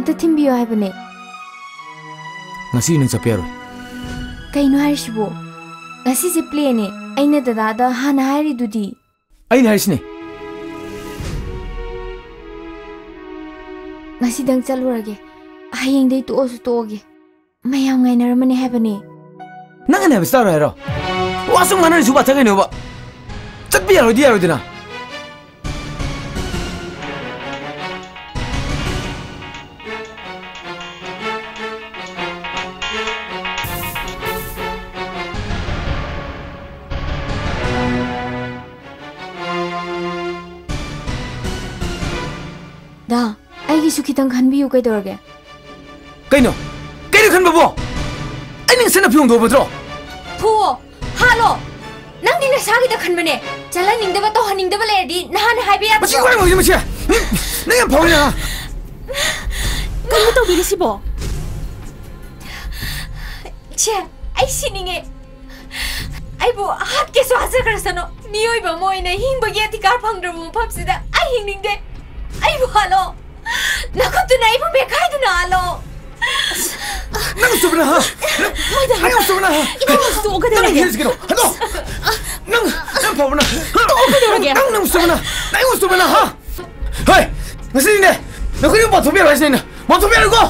ꯑꯝꯇ ꯊꯤꯟꯕꯤꯌꯣ ꯍꯥꯏꯕꯅꯦ ꯉꯁꯤ ꯅꯪ ꯆꯠꯄ ꯌꯥꯔꯣꯏ ꯀꯩꯅꯣ ꯍꯥꯏꯔꯤꯁꯤꯕꯣ ꯉꯁꯤꯁꯦ ꯄ꯭ꯂꯦꯅꯦ ꯑꯩꯅ ꯗꯗꯥꯗ ꯍꯥꯟꯅ ꯍꯥꯏꯔꯤꯗꯨꯗꯤ ꯑꯩꯅ ꯍꯥꯏꯔꯤꯁꯤꯅꯦ ꯉꯁꯤꯗꯪ ꯆꯠꯂꯨꯔꯒꯦ ꯍꯌꯦꯡꯗꯩ ꯇꯣꯛꯑꯁꯨ ꯇꯣꯛꯑꯒꯦ ꯃꯌꯥꯝ ꯉꯥꯏꯅꯔꯝꯃꯅꯤ ꯍꯥꯏꯕꯅꯦ ꯅꯪꯅ ꯍꯥꯏꯕꯁꯤ ꯇꯥꯔꯣꯏ ꯍꯥꯏꯔꯣ ꯋꯥ ꯁꯨꯝ ꯉꯥꯡꯅꯔꯤꯁꯨ ꯕꯥꯊ ꯀꯩꯅꯣꯕ ꯆꯠꯄ ꯌꯥꯔꯣꯏꯗꯤ ꯌꯥꯔꯣꯏꯗꯅ kitang khan bi yukai dorge kaino kaino khan babo aning sena pyong do bodro phuo halo nang din sa gi da khan bane chala ning da ba to haning da ba le di na han hai bi ya ma chi kwai mo ji ma chi na yan phau ya kan mo to bi si bo che ai si ning e ai bo hat ke so hazar kar sano mioi ba moi na hing ba ge ti kar phang dro mo phap si da ai hing ning de ai bo halo nakutunay mo ba kahit nanalo? Nang gusto mo na ha? Nang gusto mo na ha? Ito gusto ko ka talaga. Nang gusto mo Ano? Nang, nang pa mo na. Ito ka talaga. Nang nang gusto mo na. Nang gusto mo na ha? Hoy! Masinin na! Nakunin mo ba? Tumiyan, masinin na! Mga tumiyan ko!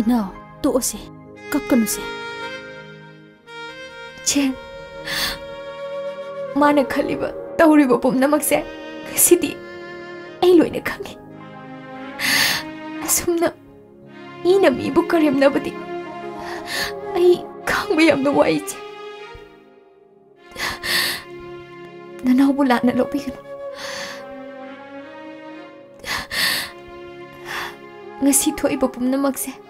이나 또 오세 깎아놓으세 첸 마나 칼리바 떠오르고 봄나막세 시디 에이로이네 강해 숨나 이나 미복할 햄나보디 아이 강배 햄나 와이지 나나 오불라나 로비그노 ngasi thoi bo pum namak se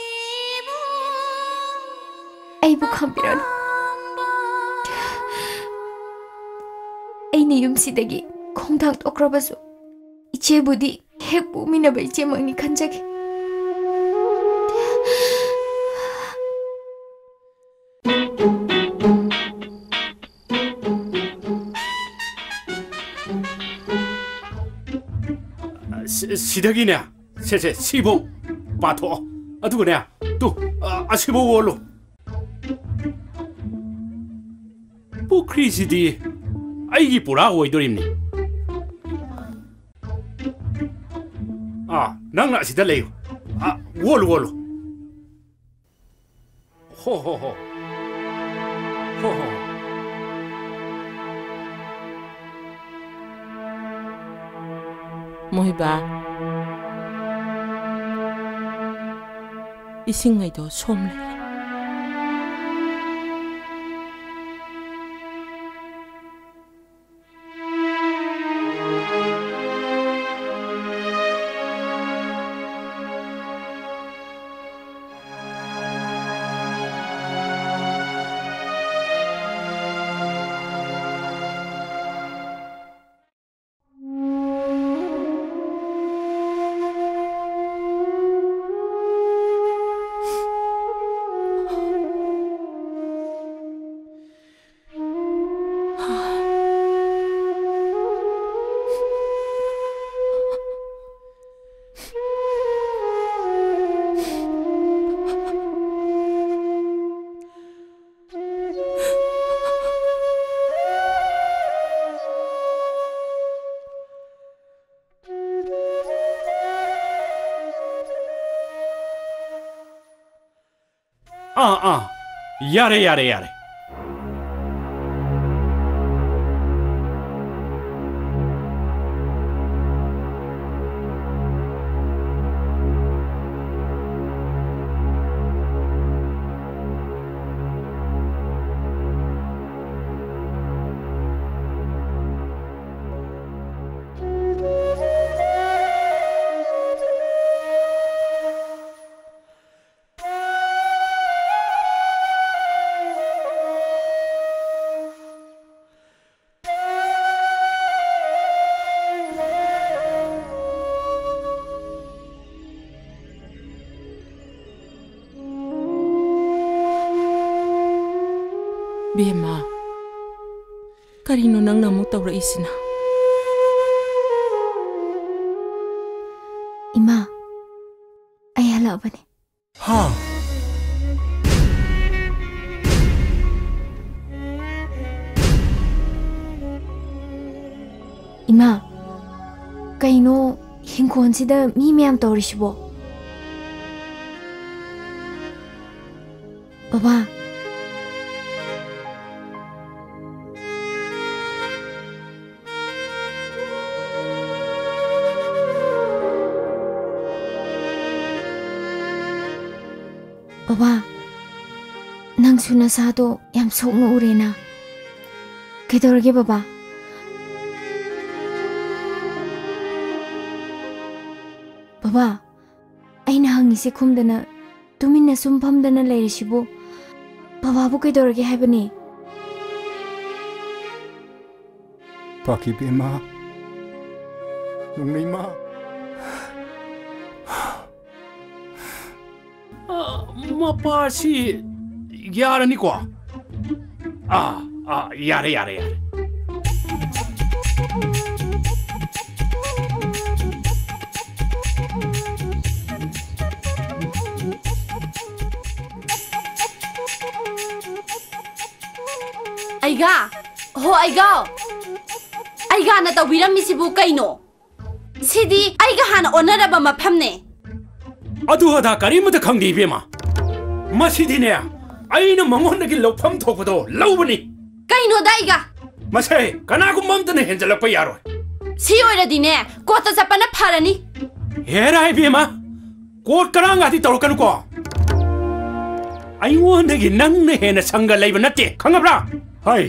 ꯆꯦ ꯑꯩ ꯍꯟꯈ꯭ꯔꯒꯦ ꯑꯩꯕꯨ ꯈꯪꯕꯤꯔꯅꯨ ꯑꯩꯅ ꯌꯨꯝꯁꯤꯗꯒꯤ ꯈꯣꯡꯊꯥꯡꯗꯣꯛꯈ꯭ꯔꯕꯁꯨ ꯏꯆꯦꯕꯨꯗꯤ ꯍꯦꯛ ꯄꯣꯛꯃꯤꯟꯅꯕ ꯏꯆꯦꯃꯛꯅꯤ ꯈꯟꯖꯒꯦ 크리시디 아이기 보라고 이돌입니 아 낭나 시달래요 아 월로 월로 호호호 호호 모이바 이싱아이도 소음래 အာအာရတယ်ရတယ်ရတယ် Bima, karino nang namu taura isina. Ima, ay hala ba ni? Ha? Ima, kaino hinkonsider mi miyam taurisibo. Baba, ꯕꯕꯥ ꯅꯪꯁꯨ ꯅꯁꯥꯗꯣ ꯌꯥꯝ ꯁꯣꯛꯅ ꯎꯔꯦꯅ ꯀꯩꯗꯧꯔꯒꯦ ꯕꯕꯥ ꯕꯕꯥ ꯑꯩꯅ ꯍꯪꯉꯤꯁꯦ ꯈꯨꯝꯗꯅ ꯇꯨꯃꯤꯟꯅ ꯁꯨꯝ ꯐꯝꯗꯅ ꯂꯩꯔꯤꯁꯤꯕꯨ ꯕꯕꯥꯕꯨ ꯀꯩꯗꯧꯔꯒꯦ ꯍꯥꯏꯕꯅꯤ ꯄꯥꯀꯤꯕꯦꯝꯃ ꯅꯣꯡꯂꯩꯃ ꯃꯄꯥꯁꯤ ꯌꯥꯔꯅꯤꯀꯣ ꯑꯥ ꯑꯥ ꯌꯥꯔꯦ ꯌꯥꯔꯦ ꯌꯥꯔꯦ ꯑꯩꯒ ꯍꯣ ꯑꯩꯒ ꯑꯩꯒꯥꯅ ꯇꯧꯕꯤꯔꯝꯃꯤꯁꯤꯕꯨ ꯀꯩꯅꯣ ꯁꯤꯗꯤ ꯑꯩꯒ ꯍꯥꯟꯅ ꯑꯣꯟꯅꯔꯕ ꯃꯐꯝꯅꯦ ꯑꯗꯨ ꯑꯗꯥ ꯀꯔꯤꯃꯇ ꯈꯪꯗꯦ ꯏꯕꯦꯝꯃ ꯃꯁꯤꯗꯤꯅꯦ ꯑꯩꯅ ꯃꯉꯣꯟꯗꯒꯤ ꯂꯧꯐꯝ ꯊꯣꯛꯄꯗꯣ ꯂꯧꯕꯅꯤ ꯀꯩꯅꯣꯗ ꯑꯩꯒ ꯃꯁꯦ ꯀꯅꯥꯒꯨꯝꯕ ꯑꯝꯇꯅ ꯍꯦꯟꯖꯜꯂꯛꯄ ꯌꯥꯔꯣꯏ ꯁꯤ ꯑꯣꯏꯔꯗꯤꯅꯦ ꯀꯣꯠꯇ ꯆꯠꯄꯅ ꯐꯔꯅꯤ ꯍꯦꯔꯥ ꯏꯕꯦꯝꯃ ꯀꯣꯠ ꯀꯔꯥꯡꯒꯥꯗꯤ ꯇꯧꯔꯛꯀꯅꯨꯀꯣ ꯑꯩꯉꯣꯟꯗꯒꯤ ꯅꯪꯅ ꯍꯦꯟꯅ ꯁꯪꯒ ꯂꯩꯕ ꯅꯠꯇꯦ ꯈꯪꯉꯕ꯭ꯔꯥ ꯍꯩ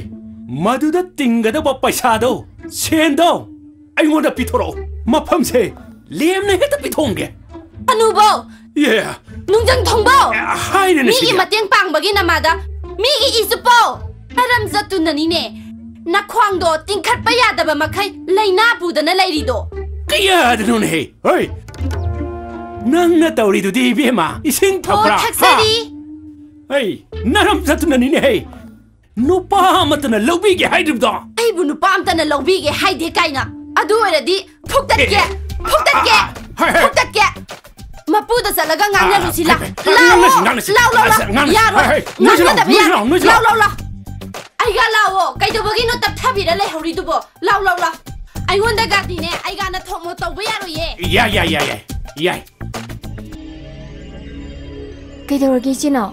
ꯃꯗꯨꯗ ꯇꯤꯡꯒꯗꯕ ꯄꯩꯁꯥꯗꯣ ꯁꯦꯟꯗꯣ ꯑꯩꯉꯣꯟꯗ ꯄꯤꯊꯣꯔꯛꯑꯣ ꯃꯐꯝꯁꯦ ꯂꯦꯝꯅ ꯍꯦꯛꯇ Anubo! Yeah! Nungjang thongbo! Haiden na Migi mateng pangbagi namada! Migi isupo! Haram zatu na Nakwang do tingkat payada ba makai laina buda na lairi do! Kaya da nun oh, hey! Hoy! Nang na tauri do di ibe ma! Ising tabra! Oh, taksari! Hey! Naram zatu nanine hey! Nupa amatana lobige haidum do! Ay bu nupa amatana lobige haide kaina! Adu era di! Puktat ke! Puktat ke! Puktat ke! mapuda salaga nganga ro sila lao lao lao ya ro nganga da ya lao lao lao ai ga lao kai do bogi no tap thabi ra le hori du bo lao lao lao ai won da ga di ne ai ga na thom mo to bo ya ro ye ya ya ya ya ya kai do rogi chino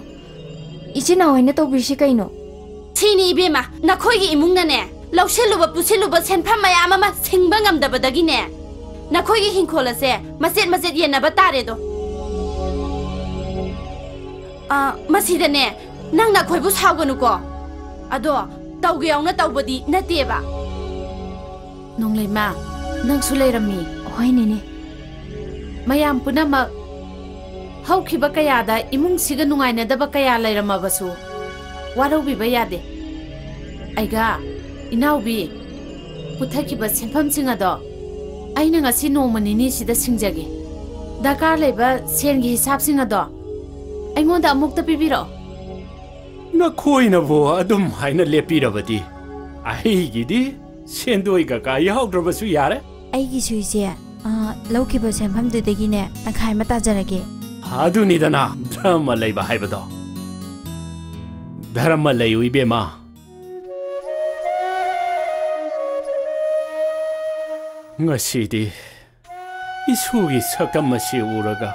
ichina hoina to bi shi kai no chini be ma na khoi gi imung na ne lau shi lu ba pu shi lu ba sen pham ma ya ma ma sing ba ngam da ba da gi ne na khoi gi hing khol ase ma set ma set ye na ba ta re do 아 마시다네 낭나 거이부 사고누고 아도 tauge yaung na taubadi na teba nong lei ma nang su lei rami hoi ne ne mayam puna ma hau khiba kaya da imung siga nungai na daba kaya lei rama basu warau bi baya de aiga inau bi putha khiba sempham singa do aina nga si no mani ni sida singjage dakar leba sen gi hisab singa do ꯑꯩꯉꯣꯟꯗ ꯑꯃꯨꯛꯇ ꯄꯤꯕꯤꯔꯛꯑꯣ ꯅꯈꯣꯏꯅꯕꯨ ꯑꯗꯨꯝ ꯍꯥꯏꯅ ꯂꯦꯞꯄꯤꯔꯕꯗꯤ ꯑꯩꯒꯤꯗꯤ ꯁꯦꯟꯗꯣꯏ ꯀꯀꯥ ꯌꯥꯎꯗ꯭ꯔꯕꯁꯨ ꯌꯥꯔꯦ ꯑꯩꯒꯤꯁꯨ ꯏꯆꯦ ꯑꯥ, ꯂꯧꯈꯤꯕ ꯁꯦꯟꯐꯝꯗꯨꯗꯒꯤꯅꯦ ꯇꯪꯈꯥꯏ ꯑꯃ ꯇꯥꯖꯔꯒꯦ ꯑꯗꯨꯅꯤꯗꯅ ꯙꯔꯃ ꯂꯩꯕ ꯍꯥꯏꯕꯗꯣ ꯙꯔꯃ ꯂꯩꯌꯨ ꯏꯕꯦꯝꯃ ꯉꯁꯤꯗꯤ ꯏꯁꯨꯒꯤ ꯁꯛꯇꯝ ꯑꯁꯤ ꯎꯔꯒ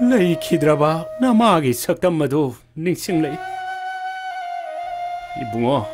lei 키드라바 나마기 석담마도 닉싱 레이. 이 붕어.